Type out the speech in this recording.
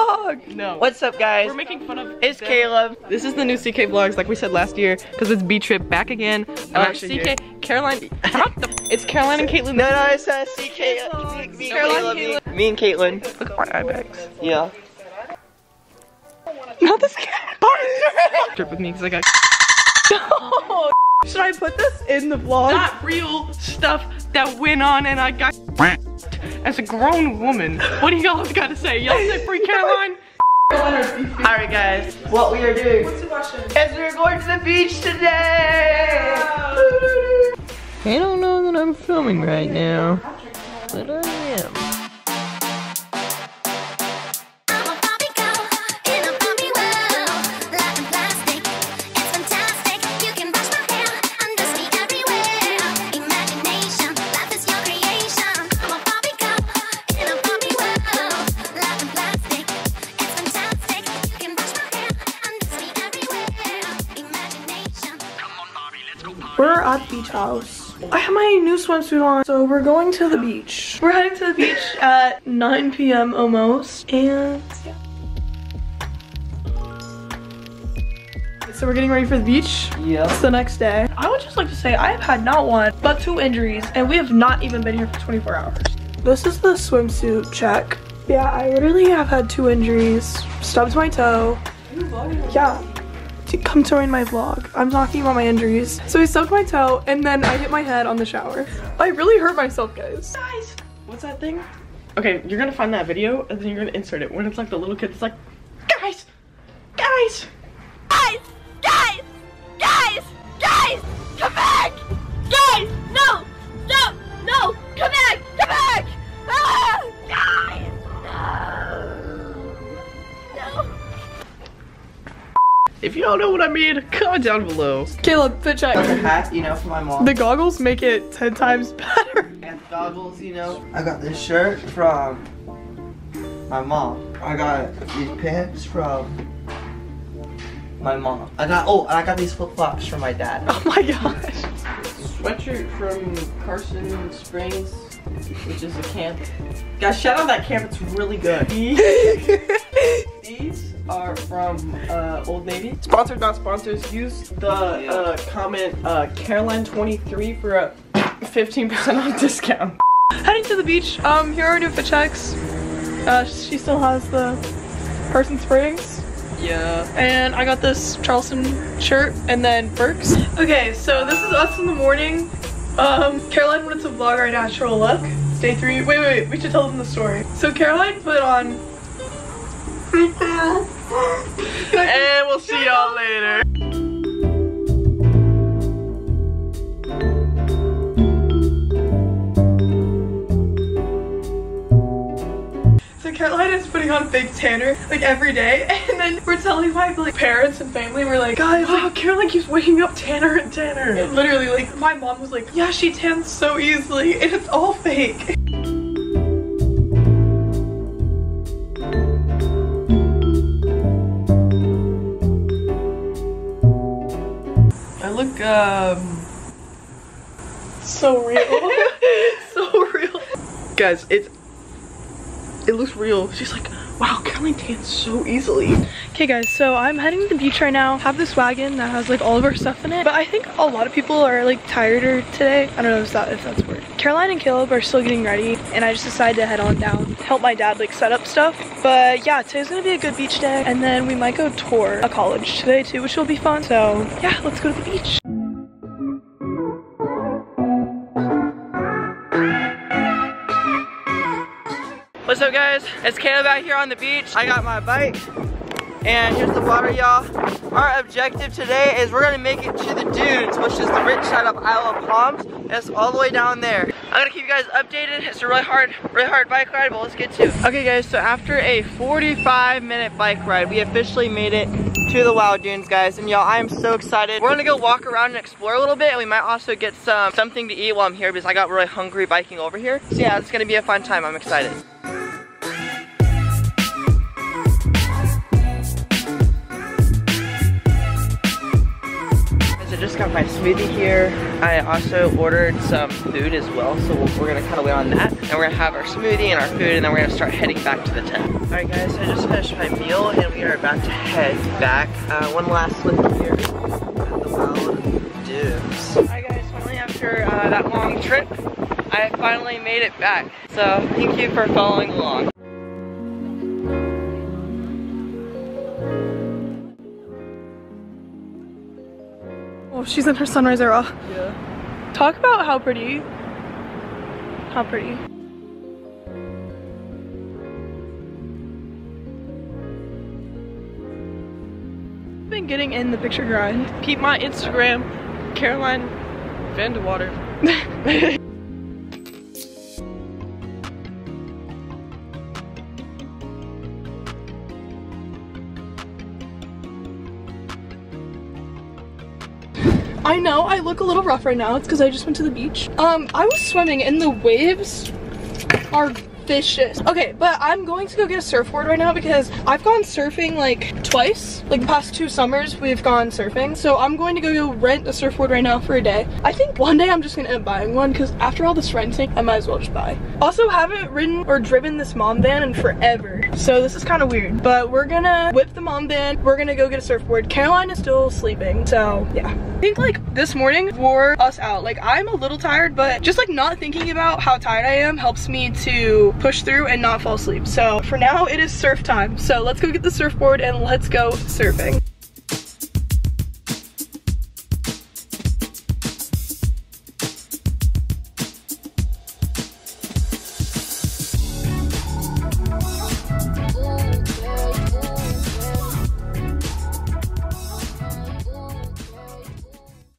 vlog. No. What's up, guys? We're making fun of. It's them. Caleb. This is the new CK vlogs, like we said last year, because it's B trip back again. Uh, actually CK, here. Caroline. What the- it's Caroline and Kaitlyn. No, no, it's uh, CK. Me, me, Caroline, Caleb, me, me and Kaitlyn. Look at my eye bags. Yeah. Not this cat. Trip with me because I got. Should I put this in the vlog? Not real stuff that went on, and I got. As a grown woman, what do y'all got to say? Y'all say free Caroline? Alright, guys. What we are doing What's the question? is we're going to the beach today. I don't know that I'm filming right now, but I am. We're at the beach house. I have my new swimsuit on, so we're going to the beach. We're heading to the beach at 9 p.m. almost, and yeah. So we're getting ready for the beach. Yeah. It's the next day. I would just like to say I have had not one, but two injuries, and we have not even been here for 24 hours. This is the swimsuit check. Yeah, I literally have had two injuries. Stubbed my toe. Yeah. To come join my vlog. I'm talking about my injuries. So I stubbed my toe and then I hit my head on the shower. I really hurt myself, guys. Guys, what's that thing? Okay, you're gonna find that video and then you're gonna insert it when it's like the little kid that's like, guys, guys, Guys! You don't know what I mean, comment down below. Caleb, fit check. Got the hat, you know, for my mom. The goggles make it 10 times better. and goggles, you know. I got this shirt from my mom. I got these pants from my mom. I got oh, and I got these flip flops from my dad. Oh my gosh. Sweatshirt from Carson Springs, which is a camp. Guys, shout out that camp, it's really good. These are from uh, Old Navy. Sponsored, not sponsors. Use the uh, comment uh, Caroline23 for a 15% off discount. Heading to the beach. Um, here are our new fit checks. Uh, she still has the Carson Springs. Yeah. And I got this Charleston shirt and then Birks. Okay, so this is us in the morning. Um, Caroline wanted to vlog our natural look. It's day three. Wait, wait, wait. We should tell them the story. So Caroline put on. And we'll see y'all later. So Caroline is putting on fake tanner like every day, and then we're telling my like parents and family, we're like, guys, Wow, Caroline keeps waking up tanner and tanner. and literally, like my mom was like, yeah, she tans so easily, and it's all fake. Um... So real, so real. Guys, it's... It looks real. She's like, wow, Caroline tans so easily. Okay guys, so I'm heading to the beach right now. Have this wagon that has like all of our stuff in it. But I think a lot of people are like tireder today. I don't know if, that, if that's a word. Caroline and Caleb are still getting ready and I just decided to head on down, help my dad like set up stuff. But yeah, today's gonna be a good beach day. And then we might go tour a college today too, which will be fun. So yeah, let's go to the beach. Guys? It's Caleb out here on the beach. I got my bike and here's the water y'all. Our objective today is we're gonna make it to the dunes, which is the rich side of Isle of Palms. And it's all the way down there. I'm gonna keep you guys updated. It's a really hard, really hard bike ride, but let's get to it. Okay guys, so after a 45 minute bike ride, we officially made it to the Wild Dunes, guys. And y'all, I am so excited. We're gonna go walk around and explore a little bit, and we might also get some something to eat while I'm here because I got really hungry biking over here. So yeah, it's gonna be a fun time. I'm excited. Got my smoothie here. I also ordered some food as well, so we're gonna kind of wait on that. And we're gonna have our smoothie and our food, and then we're gonna start heading back to the tent. All right, guys, so I just finished my meal, and we are about to head back. Uh, one last look here at the Wild Dunes. All right, guys, finally after uh, that long trip, I finally made it back. So thank you for following along. Oh, she's in her sunrise era. Yeah. Talk about how pretty. How pretty. Been getting in the picture grind. Peep my Instagram, Caroline Vandewater. I know I look a little rough right now. It's because I just went to the beach. Um, I was swimming and the waves are vicious. Okay, but I'm going to go get a surfboard right now because I've gone surfing like twice. Like the past two summers, we've gone surfing. So I'm going to go rent a surfboard right now for a day. I think one day I'm just gonna end up buying one because after all this renting, I might as well just buy. Also, haven't ridden or driven this mom van in forever. So this is kind of weird, but we're gonna whip the mom van. We're gonna go get a surfboard. Caroline is still sleeping, so yeah. I think like this morning wore us out. Like I'm a little tired, but just like not thinking about how tired I am helps me to push through and not fall asleep. So for now it is surf time. So let's go get the surfboard and let's go surfing.